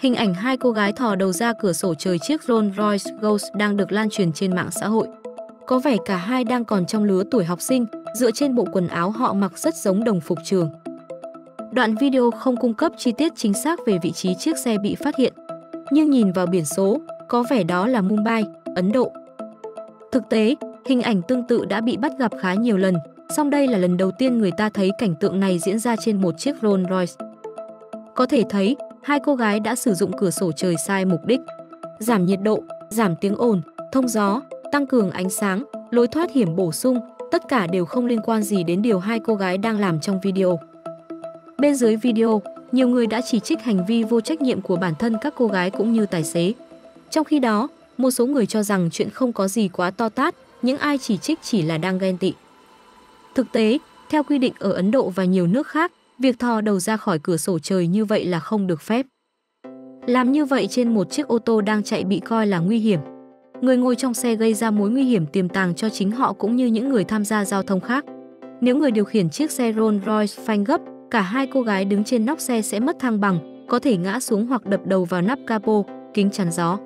Hình ảnh hai cô gái thò đầu ra cửa sổ trời chiếc Rolls Royce Ghost đang được lan truyền trên mạng xã hội. Có vẻ cả hai đang còn trong lứa tuổi học sinh, dựa trên bộ quần áo họ mặc rất giống đồng phục trường. Đoạn video không cung cấp chi tiết chính xác về vị trí chiếc xe bị phát hiện, nhưng nhìn vào biển số, có vẻ đó là Mumbai, Ấn Độ. Thực tế, hình ảnh tương tự đã bị bắt gặp khá nhiều lần, song đây là lần đầu tiên người ta thấy cảnh tượng này diễn ra trên một chiếc Rolls Royce. Có thể thấy, hai cô gái đã sử dụng cửa sổ trời sai mục đích. Giảm nhiệt độ, giảm tiếng ồn, thông gió, tăng cường ánh sáng, lối thoát hiểm bổ sung, tất cả đều không liên quan gì đến điều hai cô gái đang làm trong video. Bên dưới video, nhiều người đã chỉ trích hành vi vô trách nhiệm của bản thân các cô gái cũng như tài xế. Trong khi đó, một số người cho rằng chuyện không có gì quá to tát, những ai chỉ trích chỉ là đang ghen tị. Thực tế, theo quy định ở Ấn Độ và nhiều nước khác, việc thò đầu ra khỏi cửa sổ trời như vậy là không được phép. Làm như vậy trên một chiếc ô tô đang chạy bị coi là nguy hiểm. Người ngồi trong xe gây ra mối nguy hiểm tiềm tàng cho chính họ cũng như những người tham gia giao thông khác. Nếu người điều khiển chiếc xe Rolls Royce phanh gấp, cả hai cô gái đứng trên nóc xe sẽ mất thăng bằng, có thể ngã xuống hoặc đập đầu vào nắp capo, kính chắn gió.